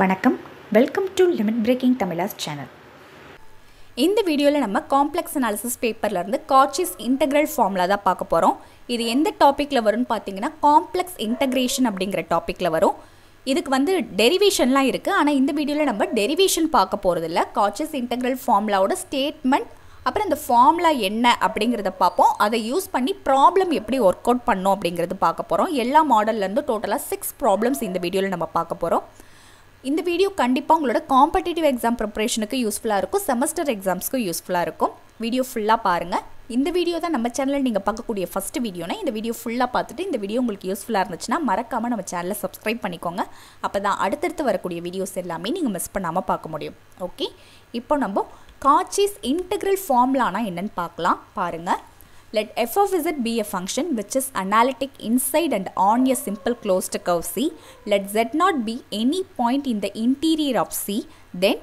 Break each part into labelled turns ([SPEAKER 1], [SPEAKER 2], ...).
[SPEAKER 1] வணக்கம். Welcome to limit breaking Tamizhas channel
[SPEAKER 2] இந்த வீடியோவில் நம்ம காம்ப்ளெக்ஸ் அனாலிசிஸ் பேப்பர்லேருந்து காட்சிஸ் இன்டெக்ரல் ஃபார்மில் தான் பார்க்க போகிறோம் இது எந்த டாப்பிக்கில் வரும்னு பார்த்தீங்கன்னா காம்ப்ளெக்ஸ் இன்டகிரேஷன் அப்படிங்கிற டாப்பிக்கில் வரும். இதுக்கு வந்து டெரிவேஷன்லாம் இருக்குது ஆனால் இந்த வீடியோவில் நம்ம டெரிவேஷன் பார்க்க போகிறதில்ல காட்சிஸ் இன்டெக்ரல் ஃபார்முலாவோட ஸ்டேட்மெண்ட் அப்புறம் இந்த ஃபார்முலா என்ன அப்படிங்கிறத பார்ப்போம். அதை யூஸ் பண்ணி ப்ராப்ளம் எப்படி ஒர்க் அவுட் பண்ணோம் அப்படிங்கிறது பார்க்க போகிறோம் எல்லா மாடல்லேருந்து டோட்டலாக சிக்ஸ் ப்ராப்ளம்ஸ் இந்த வீடியோவில் நம்ம பார்க்க போகிறோம் இந்த வீடியோ கண்டிப்பாக உங்களோட காம்படிட்டிவ் எக்ஸாம் ப்ரிப்ரேஷனுக்கு யூஸ்ஃபுல்லாக இருக்கும். செமஸ்டர் எக்ஸாம்ஸ்க்கு யூஸ்ஃபுல்லாக இருக்கும். வீடியோ ஃபுல்லாக பாருங்கள் இந்த வீடியோ தான் நம்ம சேனலில் நீங்கள் பார்க்கக்கூடிய ஃபஸ்ட் வீடியோனா இந்த வீடியோ ஃபுல்லாக பார்த்துட்டு இந்த வீடியோ உங்களுக்கு யூஸ்ஃபுல்லாக இருந்துச்சுன்னா மறக்காமல் நம்ம சேனலை சப்ஸ்கிரைப் பண்ணிக்கோங்க. அப்போ தான் அடுத்தடுத்து வரக்கூடிய வீடியோஸ் எல்லாமே நீங்கள் மிஸ் பண்ணாமல் பார்க்க முடியும். ஓகே இப்போ நம்ம காட்சிஸ் இன்டெக்ரல் ஃபார்ம்லானா என்னன்னு பார்க்கலாம். பாருங்கள் let f of z be a function which is analytic inside and on a simple closed curve C. Let z not be any point in the interior of C. Then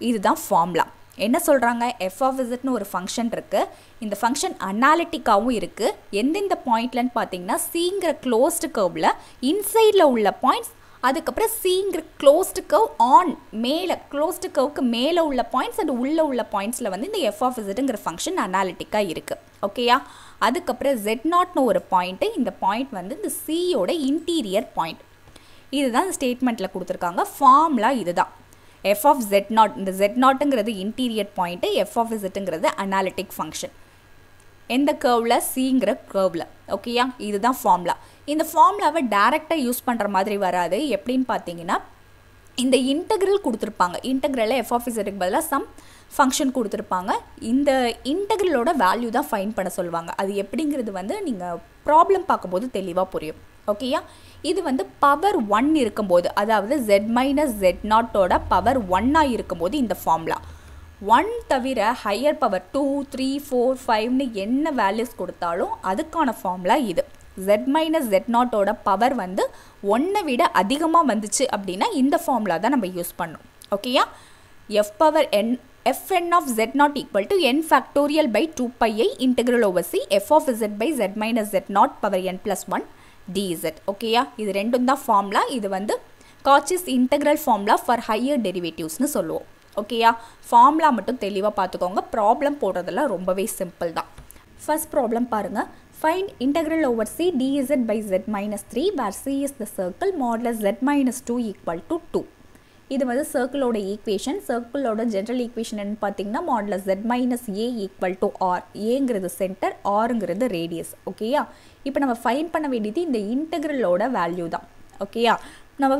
[SPEAKER 2] இதுதான் formula என்ன சொல்கிறாங்க F of இசட்னு ஒரு function இருக்குது இந்த function அனாலிட்டிக்காகவும் இருக்குது எந்தெந்த பாயிண்ட்லன்னு பார்த்தீங்கன்னா சிங்கிற closed கர்வில் இன்சைடில் உள்ள பாயிண்ட்ஸ் அதுக்கப்புறம் சிங்கிற க்ளோஸ்டு கவ் ஆன் மேலே க்ளோஸ்டு கவ்க்கு மேலே உள்ள பாயிண்ட்ஸ் அண்ட் உள்ளே உள்ள பாயிண்ட்ஸில் வந்து இந்த எஃப் ஆஃப் இசட்டுங்கிற ஃபங்க்ஷன் அனாலிட்டிக்காக இருக்குது ஓகேயா அதுக்கப்புறம் ஜெட் நாட்னு ஒரு பாயிண்ட்டு இந்த பாயிண்ட் வந்து இந்த சியோட இன்டீரியர் பாயிண்ட் இதுதான் இந்த ஸ்டேட்மெண்ட்டில் கொடுத்துருக்காங்க. ஃபார்ம்லாம் இதுதான். எஃப் ஆஃப் ஜெட் நாட் இந்த ஜெட் நாட்டுங்கிறது இன்டீரியர் பாயிண்ட்டு எஃப் ஆஃப் இசட்டுங்கிறது அனாலிட்டிக் ஃபங்க்ஷன் எந்த கேர்வில் சிங்கிற கேர்வில் ஓகேயா இதுதான் ஃபார்முலா இந்த ஃபார்முலாவை டேரெக்டாக யூஸ் பண்ணுற மாதிரி வராது. எப்படின்னு பார்த்தீங்கன்னா இந்த இன்டெக்ரல் கொடுத்துருப்பாங்க. இன்டெக்ரலில் எஃப் பதிலாக சம் ஃபங்க்ஷன் கொடுத்துருப்பாங்க. இந்த இன்டெக்ரலோட வேல்யூ தான் ஃபைன் பண்ண சொல்லுவாங்க. அது எப்படிங்கிறது வந்து நீங்கள் ப்ராப்ளம் பார்க்கும்போது தெளிவாக புரியும். ஓகேயா இது வந்து பவர் ஒன் இருக்கும்போது அதாவது ஜெட் மைனஸ் ஜெட் நாட்டோட பவர் ஒன்னாக இருக்கும்போது இந்த ஃபார்ம்லாம் ஒன் தவிர higher power two three four ஃபைவ்னு என்ன வேல்யூஸ் கொடுத்தாலும் அதுக்கான ஃபார்முலா இது. ஜெட் மைனஸ் ஜெட் நாட்டோட பவர் வந்து ஒன்றை விட அதிகமாக வந்துச்சு அப்படின்னா இந்த ஃபார்முலா தான் நம்ம யூஸ் பண்ணோம். ஓகேயா F power N fn of z not equal to n factorial by 2 pi i integral over c f of z by z minus z not power n plus 1 dz. ஓகேயா இது ரெண்டும் தான் formula இது வந்து Cauchy's integral formula for higher டெரிவேட்டிவ்ஸ்னு சொல்லுவோம். ஓகேயா formula மட்டும் தெளிவாக பார்த்துக்கோங்க ப்ராப்ளம் போடுறதெல்லாம் ரொம்பவே சிம்பிள் தான். ஃபர்ஸ்ட் ப்ராப்ளம் பாருங்கள் find integral over c dz by z minus 3 where c is the circle modulus z minus 2 equal to 2 இது வந்து சர்க்கிளோட ஈக்குவேஷன் சர்க்கிளோட ஜென்ரல் ஈக்குவேஷன் என்ன பார்த்தீங்கன்னா modulus z minus A equal to R ஏங்கிறது centre ஆருங்கிறது radius ஓகேயா இப்போ நம்ம ஃபைன் பண்ண வேண்டியது இந்த இன்டெக்ரலோட வேல்யூ தான். ஓகேயா நம்ம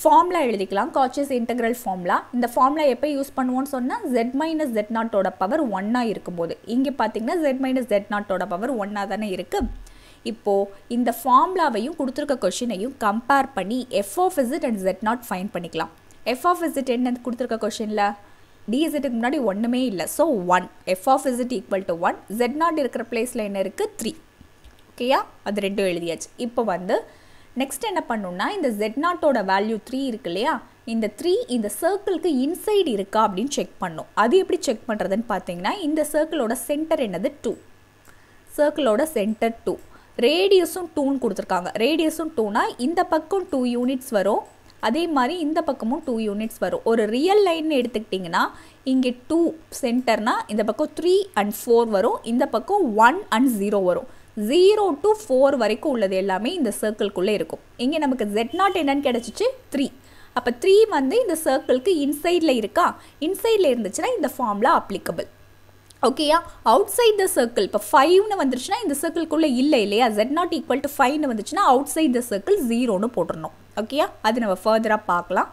[SPEAKER 2] ஃபார்முலா எழுதிக்கலாம். காச்சஸ் இன்டெக்ரல் ஃபார்முலா இந்த ஃபார்முலா எப்போ யூஸ் பண்ணுவோம்னு சொன்னால் ஜெட் மைனஸ் ஜெட் நாட்டோட பவர் ஒன்னாக இருக்கும்போது. இங்கே பார்த்தீங்கன்னா ஜெட் மைனஸ் ஜெட் நாட்டோட பவர் ஒன்னாக தானே இருக்குது இப்போது இந்த ஃபார்முலாவையும் கொடுத்துருக்க கொஷினையும் கம்பேர் பண்ணி F of z and z naught find பண்ணிக்கலாம். எஃப் ஆஃப் இசிட் என்ன கொடுத்துருக்க கொஷினில் டிஇசிட்டுக்கு முன்னாடி ஒன்றுமே இல்லை. So one F of z equal to one z naught இருக்கிற பிளேஸில் என்ன இருக்குது த்ரீ ஓகேயா அது ரெண்டும் எழுதியாச்சு. இப்போ வந்து நெக்ஸ்ட் என்ன பண்ணுன்னா இந்த ஜெட் நாட்டோட வேல்யூ த்ரீ இருக்கு இல்லையா? இந்த த்ரீ இந்த சர்க்கிளுக்கு இன்சைடு இருக்கா அப்படின்னு செக் பண்ணும். அது எப்படி செக் பண்ணுறதுன்னு பார்த்தீங்கன்னா இந்த சர்க்கிளோட சென்டர் என்னது? டூ சர்க்கிளோட சென்டர் டூ ரேடியஸும் டூன்னு கொடுத்துருக்காங்க. ரேடியஸும் டூனா இந்த பக்கம் டூ யூனிட்ஸ் வரும். அதே மாதிரி இந்த பக்கமும் டூ யூனிட்ஸ் வரும். ஒரு ரியல் லைன் எடுத்துக்கிட்டிங்கன்னா இங்கே டூ சென்டர்னால் இந்த பக்கம் த்ரீ அண்ட் ஃபோர் வரும். இந்த பக்கம் ஒன் அண்ட் ஜீரோ வரும். ஜீரோ டு ஃபோர் வரைக்கும் உள்ளது எல்லாமே இந்த சர்க்கிள்குள்ளே இருக்கும். இங்கே நமக்கு ஜெட் நாட் என்னன்னு கிடச்சிச்சு? த்ரீ அப்போ த்ரீ வந்து இந்த சர்க்கிளுக்கு இன்சைடில் இருக்கா? இன்சைடில் இருந்துச்சுன்னா இந்த ஃபார்முலா அப்ளிகபிள் ஓகேயா அவுட் சைட் த சர்க்கிள் இப்போ ஃபைவ்னு வந்துருச்சுன்னா இந்த சர்க்கிள்குள்ளே இல்லை இல்லையா? ஜெட் நாட் ஈக்குவல் டு ஃபைவ்னு வந்துச்சுன்னா அவுட் சைட் த சர்க்கிள் ஜீரோன்னு போட்டுடணும் ஓகேயா அது நம்ம ஃபர்தராக பார்க்கலாம்.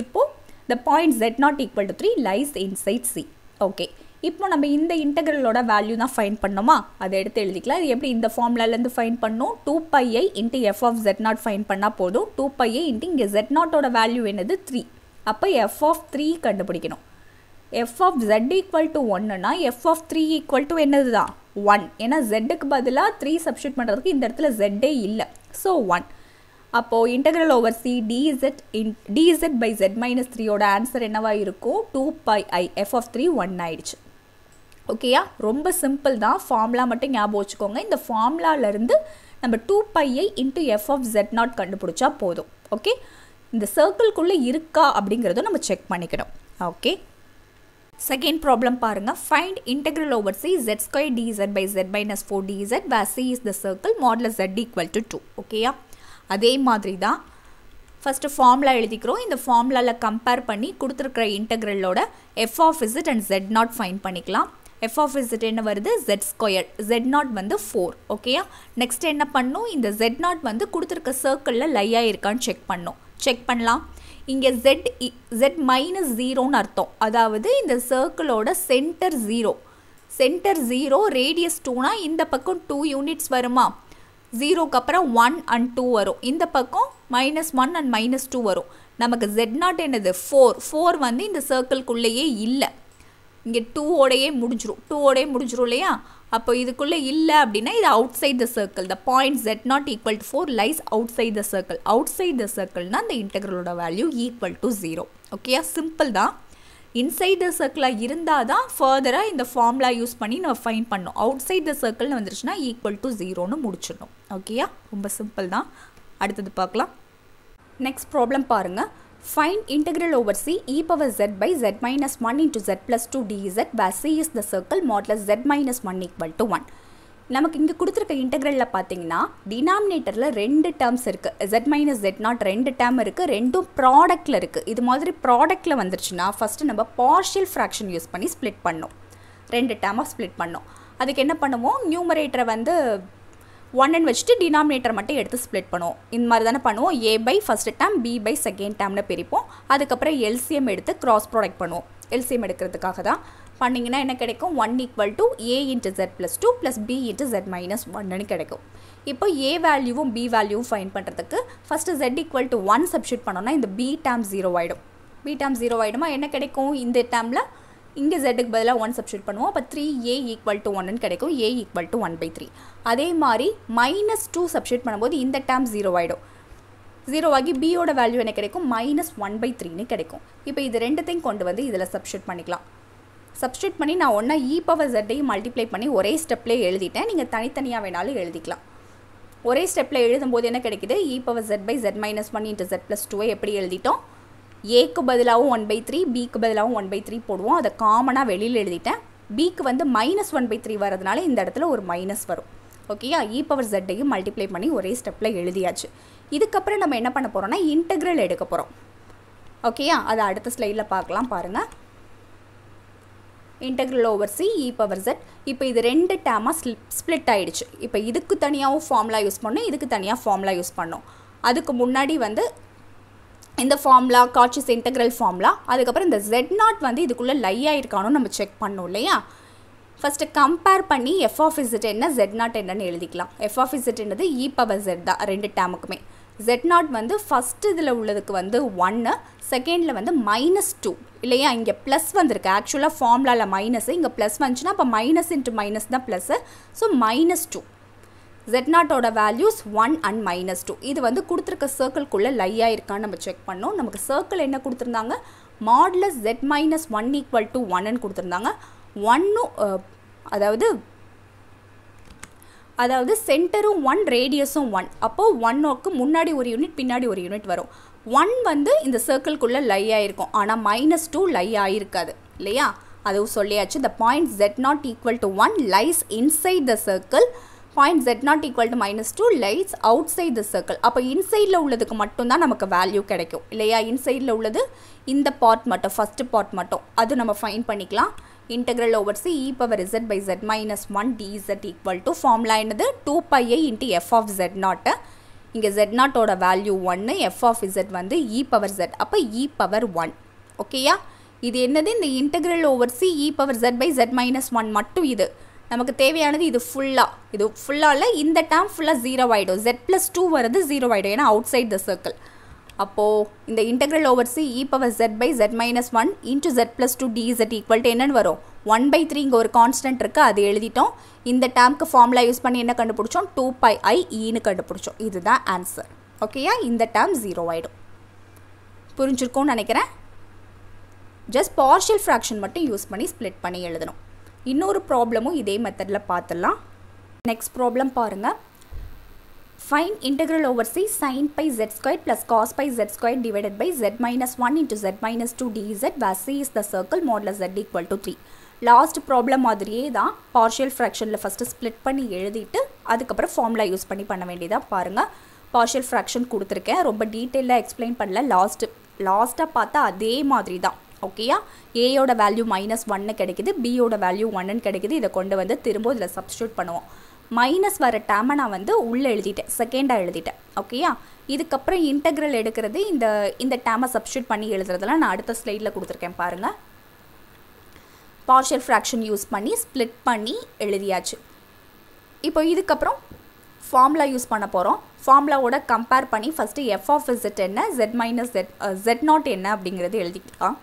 [SPEAKER 2] இப்போது the point z naught equal to three lies inside C okay இப்போ நம்ம இந்த இன்டெகிரலோட வேல்யூ தான் ஃபைன் பண்ணோமா? அதை எடுத்து எழுதிக்கலாம். இது எப்படி இந்த ஃபார்முலாலேருந்து ஃபைன் பண்ணோம்? Two pi i into F of z naught find பண்ணால் போதும். டூ பைஐ இன்ட்டு இங்கே ஜெட் நாட்டோட வேல்யூ என்னது? த்ரீ அப்போ எஃப் ஆஃப் த்ரீ கண்டுபிடிக்கணும். F of z equal to ஒன்னுனா F of three equal to என்னது தான் ஒன் ஏன்னா ஜெட்டுக்கு பதிலாக த்ரீ சப்ஸ்டியூட் பண்ணுறதுக்கு இந்த இடத்துல ஜெட்டே இல்லை. ஸோ ஒன் அப்போது integral over C dz in dz by z minus த்ரீயோட ஆன்சர் என்னவாக இருக்கும்? Two pi i F of three one ஆயிடுச்சு. ஓகேயா ரொம்ப சிம்பிள் தான். ஃபார்முலா மட்டும் ஞாபகம் வச்சுக்கோங்க. இந்த ஃபார்முலாலேருந்து நம்ம டூ பையை into F of z naught கண்டுபிடிச்சா போதும். ஓகே இந்த சர்க்கிள்குள்ளே இருக்கா அப்படிங்கிறதும் நம்ம செக் பண்ணிக்கணும். ஓகே செகண்ட் ப்ராப்ளம் பாருங்கள் find integral over C z square dz by z minus four dz where C is the circle modulus z equal to two ஓகேயா அதே மாதிரி தான். ஃபஸ்ட்டு ஃபார்முலா எழுதிக்கிறோம். இந்த ஃபார்முலாவில் கம்பேர் பண்ணி கொடுத்துருக்குற இன்டெக்ரலோட F of z and z naught find பண்ணிக்கலாம். எஃப் ஆஃப் இசட் என்ன வருது? ஜெட் ஸ்கொயர் ஜெட் நாட் வந்து ஃபோர் ஓகேயா நெக்ஸ்ட் என்ன பண்ணும்? இந்த ஜெட் நாட் வந்து கொடுத்துருக்க சர்க்கிளில் லையாக இருக்கான்னு செக் பண்ணும். செக் பண்ணலாம். இங்கே ஜெட் ஜெட் மைனஸ் ஜீரோன்னு அர்த்தம். அதாவது இந்த சர்க்கிளோட centre zero centre zero radius டூனா இந்த பக்கம் டூ யூனிட்ஸ் வருமா? ஜீரோக்கு அப்புறம் ஒன் அண்ட் டூ வரும். இந்த பக்கம் minus one and minus two வரும். நமக்கு ஜெட் நாட் என்னது? ஃபோர் ஃபோர் வந்து இந்த சர்க்கிள்குள்ளேயே இல்லை. இங்கே டூவோடையே முடிஞ்சிடும் டூவோடையே முடிஞ்சிடும் இல்லையா? அப்போ இதுக்குள்ளே இல்லை அப்படின்னா இது outside the circle the point z naught equal to four lies outside the circle outside the சர்க்கிள்னா அந்த இன்டெக்ரலோட வேல்யூ ஈக்குவல் டு ஜீரோ ஓகேயா சிம்பிள் தான். இன்சைட் த சர்க்கிளாக இருந்தால் தான் ஃபர்தராக இந்த ஃபார்முலா யூஸ் பண்ணி நம்ம ஃபைன் பண்ணோம் அவுட் சைட் த சர்க்கிள்னு வந்துருச்சுன்னா ஈக்குவல் டு ஜீரோன்னு முடிச்சிடணும். ஓகேயா ரொம்ப சிம்பிள் தான். அடுத்தது பார்க்கலாம். நெக்ஸ்ட் ப்ராப்ளம் பாருங்கள் find integral over C e power z by z minus one into z plus two dz where C is the circle modulus z minus one equal to one நமக்கு இங்கே கொடுத்துருக்க இன்டெக்ரலில் பார்த்தீங்கன்னா டினாமினேட்டரில் ரெண்டு டேர்ம்ஸ் இருக்குது z minus jet naught ரெண்டு term இருக்குது ரெண்டும் ப்ராடக்ட்டில் இருக்குது இது மாதிரி ப்ராடக்ட்டில் வந்துருச்சுன்னா ஃபஸ்ட்டு நம்ம பார்ஷியல் ஃப்ராக்ஷன் யூஸ் பண்ணி ஸ்ப்ளிட் பண்ணோம். ரெண்டு டேர்மாக ஸ்ப்ளிட் பண்ணோம். அதுக்கு என்ன பண்ணுவோம்? நியூமரேட்டரை வந்து ஒன்னு வச்சுட்டு டினாமினேட்டர் மட்டும் எடுத்து ஸ்ப்ளிட் பண்ணுவோம். இந்த மாதிரி தானே பண்ணுவோம். A by first term B by second டேம்னு பிரிப்போம். அதுக்கப்புறம் எல்சிஎம் எடுத்து கிராஸ் ப்ராடக்ட் பண்ணுவோம். எல்சிஎம் எடுக்கிறதுக்காக தான். பண்ணிங்கன்னா என்ன கிடைக்கும்? One equal to A into z plus two plus B into z minus ஒன்னு கிடைக்கும். இப்போ ஏ வேல்யூவும் பி வேல்யூவும் ஃபைன் பண்ணுறதுக்கு first z equal to one substitute பண்ணோன்னா இந்த பி டேம் ஜீரோ ஆகிடும் பி டேம் ஜீரோ ஆகிடுமா என்ன கிடைக்கும்? இந்த டேமில் இங்கே ஜெட்டுக்கு பதிலாக ஒன் சப்ஸ்டியூட் பண்ணுவோம். அப்போ த்ரீ ஏ ஈக்குவல் டு ஒன்னு கிடைக்கும். A equal to one by three அதே மாதிரி மைனஸ் டூ சப்ஸ்டியூட் பண்ணும்போது இந்த டேம் ஜீரோ ஆகிடும் ஜீரோ ஆகி பியோட வேல்யூ என்ன கிடைக்கும்? மைனஸ் ஒன் பை த்ரீன்னு கிடைக்கும். இப்போ இது ரெண்டுத்தையும் கொண்டு வந்து இதில் சப்ஸ்டியூட் பண்ணிக்கலாம். சப்ஸ்டியூட் பண்ணி நான் ஒன்றா இ பவர் ஜெட்டையும் மல்டிப்ளை பண்ணி ஒரே ஸ்டெப்லேயே எழுதிட்டேன். நீங்கள் தனித்தனியாக வேணாலும் எழுதிக்கலாம். ஒரே ஸ்டெப்பில் எழுதும்போது என்ன கிடைக்குது? E power z by z minus one into z plus டூவை எப்படி எழுதிட்டோம்? ஏக்கு பதிலாகவும் ஒன் பை த்ரீ பிக்கு பதிலாகவும் ஒன் பை த்ரீ போடுவோம். அதை காமனாக வெளியில் எழுதிட்டேன். பிக்கு வந்து மைனஸ் ஒன் பை த்ரீ வரதுனால இந்த இடத்துல ஒரு மைனஸ் வரும். ஓகேயா இ பவர் ஜெட்டையும் மல்டிப்ளை பண்ணி ஒரே ஸ்டெப்பில் எழுதியாச்சு. இதுக்கப்புறம் நம்ம என்ன பண்ண போகிறோம்னா இன்டெக்ரல் எடுக்க போகிறோம் ஓகேயா அதை அடுத்த ஸ்லைடில் பார்க்கலாம் பாருங்கள் integral over C e power z இப்போ இது ரெண்டு டேமாக ஸ்லிப் ஸ்ப்ளிட் ஆகிடுச்சு இப்போ இதுக்கு தனியாகவும் ஃபார்முலா யூஸ் பண்ணோம் இதுக்கு தனியாக ஃபார்முலா யூஸ் பண்ணோம். அதுக்கு முன்னாடி வந்து இந்த ஃபார்முலா காட்சிஸ் இன்டெக்ரல் ஃபார்முலா அதுக்கப்புறம் இந்த ஜெட் நாட் வந்து இதுக்குள்ளே லை ஆயிருக்கானு நம்ம செக் பண்ணோம் இல்லையா? ஃபஸ்ட்டு கம்பேர் பண்ணி எஃப் ஆஃப் இசட் என்ன ஜெட் நாட் என்னன்னு எழுதிக்கலாம். எஃப் ஆஃப் இசட் என்னது இ பவர் ஜெட் தான் ரெண்டு டேமுக்குமே ஜெட் நாட் வந்து ஃபஸ்ட்டு இதில் உள்ளதுக்கு வந்து ஒன்று செகண்டில் வந்து மைனஸ் டூ இல்லையா? இங்கே ப்ளஸ் வந்திருக்கு. ஆக்சுவலாக ஃபார்முலாவில் மைனஸ் இங்கே ப்ளஸ் வந்துச்சுன்னா அப்போ மைனஸ் இன்ட்டு மைனஸ் தான் plus so minus two z நாட்டோட values one and minus two இது வந்து கொடுத்துருக்க சர்க்கிள்குள்ளே லை இருக்கான்னு நம்ம செக் பண்ணோம். நமக்கு சர்க்கிள் என்ன கொடுத்துருந்தாங்க? Modulus z minus one equal to ஒன்னு கொடுத்துருந்தாங்க. ஒன்னும் அதாவது அதாவது சென்டரும் ஒன் ரேடியஸும் ஒன் அப்போது ஒன்னோக்கு முன்னாடி ஒரு யூனிட் பின்னாடி ஒரு யூனிட் வரும். ஒன் வந்து இந்த சர்க்கிள்குள்ளே லை ஆகிருக்கும் ஆனால் மைனஸ் டூ லை ஆகிருக்காது இல்லையா? அதுவும் சொல்லியாச்சு. The point z naught equal to one lies inside the circle point z naught equal to minus two lies outside the circle அப்போ இன்சைடில் உள்ளதுக்கு மட்டும்தான் நமக்கு வேல்யூ கிடைக்கும். இல்லையா? இன்சைடில் உள்ளது இந்த பார்ட் மட்டும் ஃபஸ்ட்டு பார்ட் மட்டும். அது நம்ம ஃபைன் பண்ணிக்கலாம். Integral over c e power z by z minus 1 dz equal to formula என்னது 2 pi i into f of z நாட்டு இங்கே z நாட்டோட ஓட வேல்யூ ஒன்று f of z வந்து e power z அப்போ e power 1 ஓகேயா இது என்னது? இந்த integral over c e power z by z minus 1 மட்டும் இது. நமக்கு தேவையானது இது ஃபுல்லாக இது ஃபுல்லாக இந்த டேம் ஃபுல்லாக ஜீரோ ஆகிடும் ஜெட் ப்ளஸ் டூ வரது ஜீரோ ஆகிடும் ஏன்னா அவுட் சைட் த சர்க்கிள் அப்போது இந்த integral over C e power z by z minus one into z plus two dz equal to என்னென்னு வரும். ஒன் பை த்ரீ இங்கே ஒரு கான்ஸ்டன்ட் இருக்குது அது எழுதிட்டோம். இந்த டேம்க்கு ஃபார்முலா யூஸ் பண்ணி என்ன கண்டுபிடிச்சோம்? டூ பை ஐ ஈன்னு கண்டுபிடிச்சோம். இதுதான் ஆன்சர் ஓகேயா இந்த டேம் ஜீரோ ஆகிடும் புரிஞ்சிருக்கும்னு நினைக்கிறேன்? ஜஸ்ட் பார்ஷியல் ஃப்ராக்ஷன் மட்டும் யூஸ் பண்ணி ஸ்ப்ளிட் பண்ணி எழுதணும். இன்னொரு ப்ராப்ளமும் இதே மெத்தடில் பார்த்துடலாம் நெக்ஸ்ட் ப்ராப்ளம் பாருங்கள் find integral over c sin pi z squared plus cos pi z squared divided by z minus 1 into z minus 2 dz where c is the circle modulus z equal to 3. Last problem மாதிரியே தான் partial ஃப்ராக்ஷனில் first split பண்ணி எழுதிட்டு அதுக்கப்புறம் formula use பண்ணி பண்ண வேண்டியதாக பாருங்கள் partial fraction கொடுத்துருக்கேன். ரொம்ப டீட்டெயிலாக எக்ஸ்பிளைன் பண்ணல. லாஸ்ட்டு லாஸ்ட்டாக பார்த்தா அதே மாதிரி தான் ஓகேயா ஏயோட வேல்யூ மைனஸ் ஒன்று கிடைக்குது பியோட வேல்யூ ஒன்னு கிடைக்குது. இதை கொண்டு வந்து திரும்ப இதில் சப்ஸ்டியூட் பண்ணுவோம். மைனஸ் வர டேமை நான் வந்து உள்ளே எழுதிட்டேன் செகண்டாக எழுதிட்டேன். ஓகேயா இதுக்கப்புறம் இன்டெக்ரல் எடுக்கிறது இந்த இந்த டேமை சப்ஸ்டியூட் பண்ணி எழுதுறதெல்லாம் நான் அடுத்த ஸ்லைடில் கொடுத்துருக்கேன் பாருங்கள் பார்ஷியல் ஃப்ராக்ஷன் யூஸ் பண்ணி ஸ்ப்ளிட் பண்ணி எழுதியாச்சு. இப்போ இதுக்கப்புறம் ஃபார்முலா யூஸ் பண்ண போகிறோம் ஃபார்முலாவோட கம்பேர் பண்ணி ஃபஸ்ட்டு எஃப் ஆஃப் இசட் என்ன z minus z z naught என்ன அப்படிங்கிறது எழுதிக்கலாம்.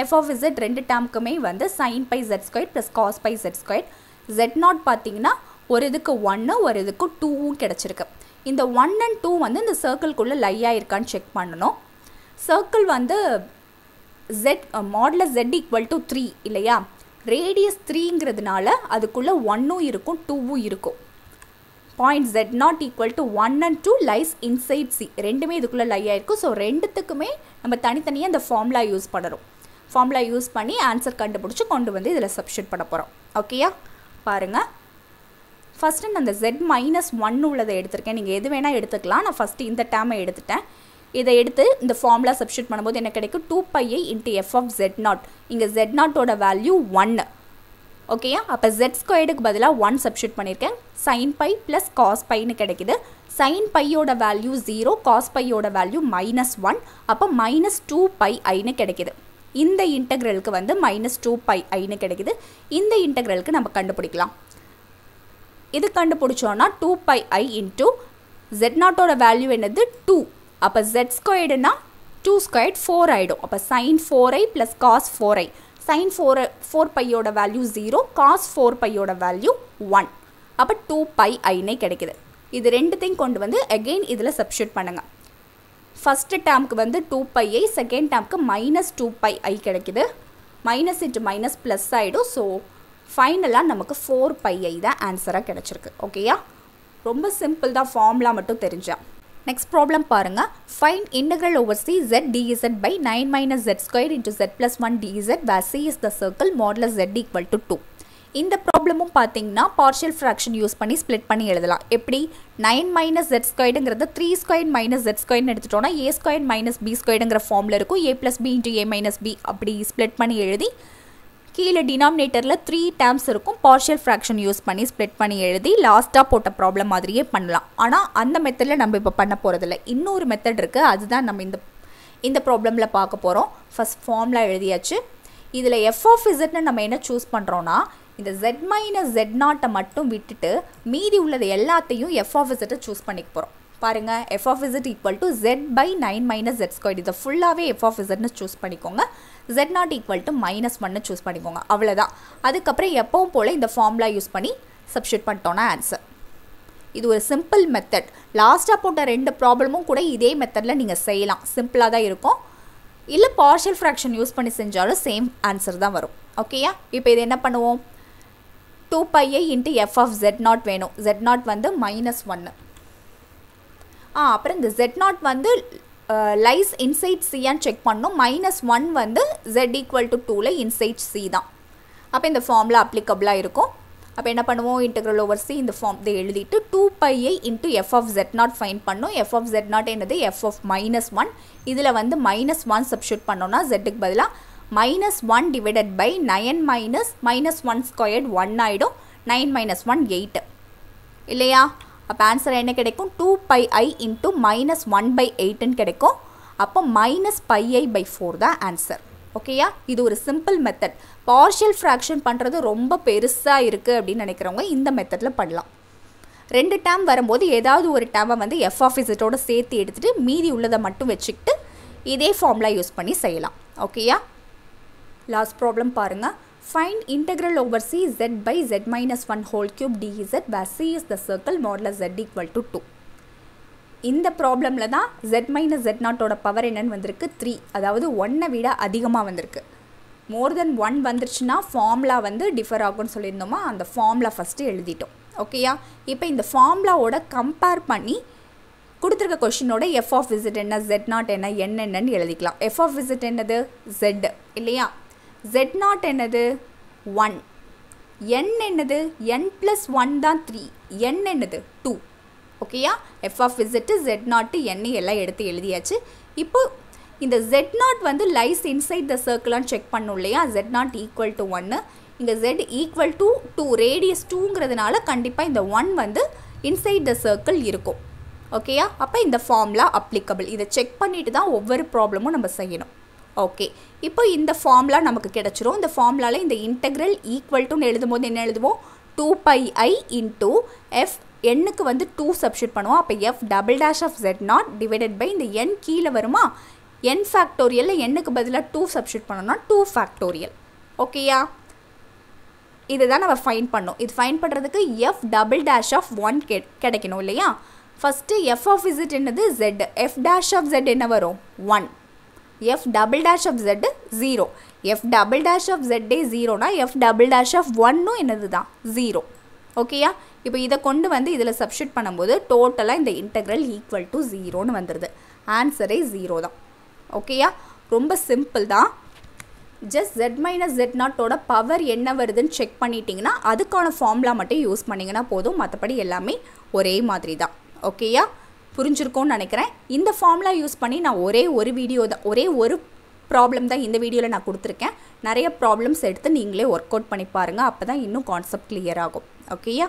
[SPEAKER 2] எஃப் ஆஃப் இசட் ரெண்டு டேர்முக்குமே வந்து sine by z square plus cos by z square z naught பார்த்தீங்கன்னா ஒரு இதுக்கு ஒன்று ஒரு இதுக்கு டூவும் கிடச்சிருக்கு. இந்த ஒன் அண்ட் டூ வந்து இந்த சர்க்கிள்குள்ளே லையாக இருக்கான்னு செக் பண்ணணும். சர்க்கிள் வந்து ஜெட் மாடலில் ஜெட் ஈக்குவல் டு த்ரீ இல்லையா? ரேடியஸ் த்ரீங்கிறதுனால அதுக்குள்ளே ஒன்னும் இருக்கும் டூவும் இருக்கும். Point z naught equal to one and two lies inside C ரெண்டுமே இதுக்குள்ளே லை ஆயிருக்கும் ஸோ ரெண்டுத்துக்குமே நம்ம தனித்தனியாக இந்த ஃபார்முலா யூஸ் பண்ணுறோம் ஃபார்முலா யூஸ் பண்ணி ஆன்சர் கண்டுபிடிச்சி கொண்டு வந்து இதில் சப்ஸ்டியூட் பண்ண போகிறோம் ஓகேயா பாருங்கள் ஃபஸ்ட்டு நான் அந்த ஜெட் மைனஸ் ஒன் உள்ளதை எடுத்திருக்கேன். நீங்கள் எது வேணால் எடுத்துக்கலாம். நான் ஃபஸ்ட்டு இந்த டேமை எடுத்துட்டேன். இதை எடுத்து இந்த ஃபார்முலா சப்ஸ்டியூட் பண்ணும்போது எனக்கு கிடைக்கும்? டூ பையை into f of z naught இங்கே ஜெட் நாட்டோட வேல்யூ ஒன்று ஓகேயா அப்போ ஜெட் ஸ்கொயர்டுக்கு பதிலாக ஒன் சப்ஸ்டியூட் பண்ணியிருக்கேன் சைன் பை ப்ளஸ் காஸ் பைன்னு கிடைக்குது. சைன் பையோட வேல்யூ ஜீரோ காஸ் பையோட வேல்யூ மைனஸ் ஒன் அப்போ மைனஸ் டூ பை ஐன்னு கிடைக்குது. இந்த இன்டெக்ரலுக்கு வந்து மைனஸ் டூ பை ஐன்னு கிடைக்குது. இந்த இன்டெக்ரலுக்கு நம்ம கண்டுபிடிக்கலாம். இது கண்டுபிடிச்சோன்னா two pi i into z நாட்டோட வேல்யூ என்னது டூ அப்போ ஜெட் ஸ்கொயர்டுனா டூ ஸ்கொயர்ட் ஃபோர் ஆகிடும் அப்போ sine four i plus cos four i sine four four பையோட வேல்யூ ஜீரோ காஸ் ஃபோர் பையோட வேல்யூ ஒன் அப்போ டூ பை ஐனே கிடைக்குது. இது ரெண்டுத்தையும் கொண்டு வந்து அகெயின் இதில் சப்ஸ்டியூட் பண்ணுங்கள் ஃபஸ்ட்டு டேர்முக்கு வந்து டூ பை ஐ செகண்ட் டேர்முக்கு மைனஸ் டூ பை ஐ கிடைக்குது. மைனஸ் இன்ட்டு மைனஸ் ப்ளஸ் ஆகிடும் ஸோ ஃபைனலாக நமக்கு ஃபோர் பை ஐ தான் ஆன்சராக கிடச்சிருக்கு. ஓகேயா ரொம்ப சிம்பிள் தான் ஃபார்ம்லாம் மட்டும் தெரிஞ்சால் நெக்ஸ்ட் ப்ராப்ளம் பாருங்கள் find integral over C z dz by nine minus z square into z plus one dz where C is the circle modulus z equal to two இந்த ப்ராப்ளமும் பார்த்தீங்கன்னா பார்ஷியல் ஃப்ராக்ஷன் யூஸ் பண்ணி split பண்ணி எழுதலாம். எப்படி? Nine minus z ஸ்கொய்டுங்கிறது three square minus z ஸ்கொயர்னு எடுத்துட்டோம்னா ஏ ஸ்கொயர் மைனஸ் பி ஸ்கொயர்டுங்கிற ஃபார்மில் இருக்கும். A plus B into A minus B அப்படி ஸ்ப்ளிட் பண்ணி எழுதி கீழே டினாமினேட்டரில் த்ரீ டேர்ம்ஸ் இருக்கும். பார்ஷியல் ஃப்ராக்ஷன் யூஸ் பண்ணி ஸ்ப்ளிட் பண்ணி எழுதி லாஸ்ட்டாக போட்ட ப்ராப்ளம் மாதிரியே பண்ணலாம். ஆனால் அந்த மெத்தடில் நம்ம இப்போ பண்ண போகிறதில்ல இன்னொரு மெத்தட் இருக்குது அதுதான் நம்ம இந்த இந்த ப்ராப்ளமில் பார்க்க போகிறோம் ஃபஸ்ட் ஃபார்ம்லாம் எழுதியாச்சு. இதில் எஃப் ஆஃப் இசட்னு நம்ம என்ன சூஸ் பண்ணுறோன்னா இந்த ஜெட் மைனஸ் ஜெட் நாட்டை மட்டும் விட்டுட்டு மீதி உள்ளது எல்லாத்தையும் எஃப் ஆஃப் இசட்டை சூஸ் பண்ணிக்க போகிறோம் பாருங்கள் f of z equal to z by nine minus z square இதை ஃபுல்லாகவே எஃப் ஆஃப் இசட்னு சூஸ் பண்ணிக்கோங்க. Z naught equal to minus ஒன்னு சூஸ் பண்ணிக்கோங்க. அவ்வளோதான் அதுக்கப்புறம் எப்பவும் போல் இந்த ஃபார்முலா யூஸ் பண்ணி சப்ஸ்டியூட் பண்ணிட்டோன்னா ஆன்சர் இது ஒரு சிம்பிள் மெத்தட் லாஸ்ட்டாக போட்ட ரெண்டு ப்ராப்ளமும் கூட இதே மெத்தடில் நீங்கள் செய்யலாம். சிம்பிளாக தான் இருக்கும். இல்லை பார்ஷியல் ஃப்ராக்ஷன் யூஸ் பண்ணி செஞ்சாலும் சேம் ஆன்சர் தான் வரும். ஓகேயா இப்போ இது என்ன பண்ணுவோம்? டூ பையை into f of z naught வேணும். ஜெட் நாட் வந்து மைனஸ் ஒன்று ஆ அப்புறம் இந்த ஜெட் நாட் வந்து லைஸ் இன்சைட் சியான்னு செக் பண்ணணும். மைனஸ் ஒன் வந்து ஜெட் ஈக்குவல் டு டூவில் இன்சைட் சி தான். அப்போ இந்த ஃபார்மில் அப்ளிகபிளாக இருக்கும். அப்போ என்ன பண்ணுவோம்? இன்டெக்ரல் ஓவர் சி இந்த ஃபார்ம் இதை எழுதிட்டு டூ பையை into f of z naught find பண்ணும். எஃப் ஆஃப் ஜெட் நாட் என்னது? எஃப் ஆஃப் மைனஸ் ஒன் இதில் வந்து மைனஸ் ஒன் சப்ஷூட் பண்ணோன்னா ஜெட்டுக்கு பதிலாக minus one divided by nine minus minus one squared one ஆகிடும் நைன் மைனஸ் ஒன் எயிட்டு இல்லையா? அப்போ ஆன்சர் என்ன கிடைக்கும்? Two pi i into minus one by எயிட்டுன்னு கிடைக்கும். அப்போ minus pi i by four தான் ஆன்சர் ஓகேயா இது ஒரு சிம்பிள் மெத்தட் பார்ஷியல் ஃப்ராக்ஷன் பண்ணுறது ரொம்ப பெருசாக இருக்குது அப்படின்னு நினைக்கிறவங்க இந்த மெத்தடில் பண்ணலாம். ரெண்டு டேம் வரும்போது ஏதாவது ஒரு டேமை வந்து எஃப் ஆஃபீஸட்டோட சேர்த்து எடுத்துகிட்டு மீதி உள்ளதை மட்டும் வச்சுக்கிட்டு இதே ஃபார்முலா யூஸ் பண்ணி செய்யலாம். ஓகேயா லாஸ்ட் ப்ராப்ளம் பாருங்கள் Find integral over c z by z minus 1 whole cube dz where C is the circle modulus z equal to 2. இந்த ப்ராப்ளமில் தான் ஜெட் மைனஸ் ஜெட் நாட்டோட பவர் என்னன்னு வந்திருக்கு? த்ரீ அதாவது ஒன்னை விட அதிகமாக வந்திருக்கு. மோர் தென் ஒன் வந்துருச்சுன்னா ஃபார்முலா வந்து டிஃபர் ஆகும்னு சொல்லியிருந்தோமா? அந்த ஃபார்முலா ஃபஸ்ட்டு எழுதிட்டோம். ஓகேயா இப்போ இந்த ஃபார்முலாவோட கம்பேர் பண்ணி கொடுத்துருக்க கொஷினோட எஃப் ஆஃப் விசிட் என்ன ஜெட் நாட் என்ன என்னென்னு எழுதிக்கலாம். எஃப் ஆஃப் விசிட் என்னது? ஜெட் இல்லையா? ஜெட் நாட் என்னது? ஒன் என் என்னது? என் ப்ளஸ் ஒன் தான் த்ரீ என் என்னது? டூ ஓகேயா எஃப் ஆஃப் விசிட்டு ஜெட் நாட்டு என் எல்லாம் எடுத்து எழுதியாச்சு. இப்போ இந்த ஜெட் நாட் வந்து லைஸ் இன்சைட் த சர்க்கிளான்னு செக் பண்ணும் இல்லையா? ஜெட் நாட் ஈக்குவல் டு ஒன்று இங்கே z equal to two radius டூங்கிறதுனால கண்டிப்பாக இந்த ஒன் வந்து இன்சைட் த சர்க்கிள் இருக்கும். ஓகேயா அப்போ இந்த ஃபார்முலா அப்ளிகபிள் இதை செக் பண்ணிட்டு தான் ஒவ்வொரு ப்ராப்ளமும் நம்ம செய்யணும். ஓகே இப்போ இந்த ஃபார்முலா நமக்கு கிடச்சிரும். இந்த ஃபார்முலாவில் இந்த இன்டெக்ரல் ஈக்குவல் டுன்னு எழுதும்போது என்ன எழுதுவோம்? Two pi i into f எண்ணுக்கு வந்து டூ சப்ஸ்டியூட் பண்ணுவோம். அப்போ f double dash of z naught divided by இந்த என் கீழே வருமா? என் ஃபேக்டோரியலில் எண்ணுக்கு பதிலாக டூ சப்ஸ்டியூட் பண்ணோம்னா டூ ஃபேக்டோரியல் ஓகேயா இதை தான் நம்ம ஃபைன் பண்ணோம். இது ஃபைன் பண்ணுறதுக்கு f double dash of one கெ கிடைக்கணும் இல்லையா? ஃபஸ்ட்டு எஃப் ஆஃப் இசிட் என்னது z f dash of z என்ன வரும்? One f double dash of Z zero F double dash of ஜெட்டே ஜீரோனா எஃப் டபுள் டேஷ் ஆஃப் ஒன்னும் என்னது தான் ஜீரோ ஓகேயா இப்போ இதை கொண்டு வந்து இதில் சப்ஸ்டியூட் பண்ணும்போது டோட்டலாக இந்த இன்டெக்ரல் ஈக்குவல் டு ஜீரோன்னு வந்துடுது ஆன்சரே ஜீரோ தான். ஓகேயா ரொம்ப சிம்பிள் தான். ஜஸ்ட் ஜெட் மைனஸ் ஜெட் நாட்டோட பவர் என்ன வருதுன்னு செக் பண்ணிட்டீங்கன்னா அதுக்கான ஃபார்முலா மட்டும் யூஸ் பண்ணிங்கன்னா போதும். மற்றபடி எல்லாமே ஒரே மாதிரி தான். ஓகேயா புரிஞ்சிருக்கோன்னு நினைக்கிறேன். இந்த ஃபார்முலா யூஸ் பண்ணி நான் ஒரே ஒரு வீடியோ தான் ஒரே ஒரு ப்ராப்ளம் தான் இந்த வீடியோவில் நான் கொடுத்துருக்கேன். நிறைய ப்ராப்ளம்ஸ் எடுத்து நீங்களே ஒர்க் அவுட் பண்ணி பாருங்கள் அப்போ தான் இன்னும் கான்செப்ட் கிளியர் ஆகும். ஓகேயா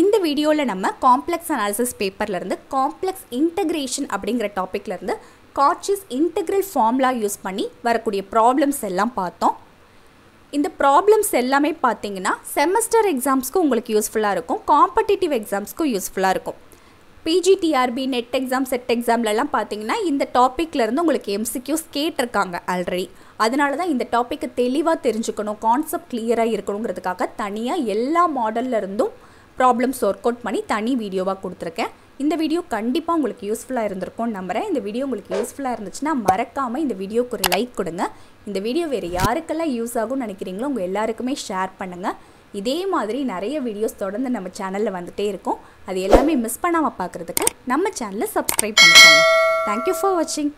[SPEAKER 2] இந்த வீடியோவில் நம்ம காம்ப்ளெக்ஸ் அனாலிசிஸ் பேப்பர்லேருந்து காம்ப்ளெக்ஸ் இன்டகிரேஷன் அப்படிங்கிற டாப்பிக்லேருந்து காட்சிஸ் இன்டெக்ரல் ஃபார்முலா யூஸ் பண்ணி வரக்கூடிய ப்ராப்ளம்ஸ் எல்லாம் பார்த்தோம். இந்த ப்ராப்ளம்ஸ் எல்லாமே பார்த்தீங்கன்னா செமஸ்டர் எக்ஸாம்ஸ்க்கும் உங்களுக்கு யூஸ்ஃபுல்லாக இருக்கும். காம்படிட்டிவ் எக்ஸாம்ஸ்க்கும் யூஸ்ஃபுல்லாக இருக்கும். பிஜிடிஆர்பி நெட் எக்ஸாம் செட் எக்ஸாம்லலாம் பார்த்தீங்கன்னா இந்த டாப்பிக்லேருந்து உங்களுக்கு எம்சிக்யூஸ் கேட்டிருக்காங்க ஆல்ரெடி அதனால தான் இந்த டாப்பிக்கை தெளிவாக தெரிஞ்சுக்கணும் கான்செப்ட் கிளியராக இருக்கணுங்கிறதுக்காக தனியாக எல்லா மாடல்ல இருந்தும் ப்ராப்ளம்ஸ் ஒர்க் அவுட் பண்ணி தனி வீடியோவாக கொடுத்துருக்கேன். இந்த வீடியோ கண்டிப்பாக உங்களுக்கு யூஸ்ஃபுல்லாக இருந்திருக்கும்னு நம்புகிறேன் இந்த வீடியோ உங்களுக்கு யூஸ்ஃபுல்லாக இருந்துச்சுன்னா மறக்காமல் இந்த வீடியோக்கு ஒரு லைக் கொடுங்க. இந்த வீடியோ வேறு யாருக்கெல்லாம் யூஸ் ஆகும்னு நினைக்கிறீங்களோ உங்கள் எல்லாருக்குமே ஷேர் பண்ணுங்கள் இதே மாதிரி நிறைய வீடியோஸ் தொடர்ந்து நம்ம சேனலில் வந்துகிட்டே இருக்கும். அது எல்லாமே மிஸ் பண்ணாமல் பார்க்குறதுக்கு நம்ம சேனலை சப்ஸ்கிரைப் பண்ணிக்கோங்க. தேங்க்யூ ஃபார் வாட்சிங்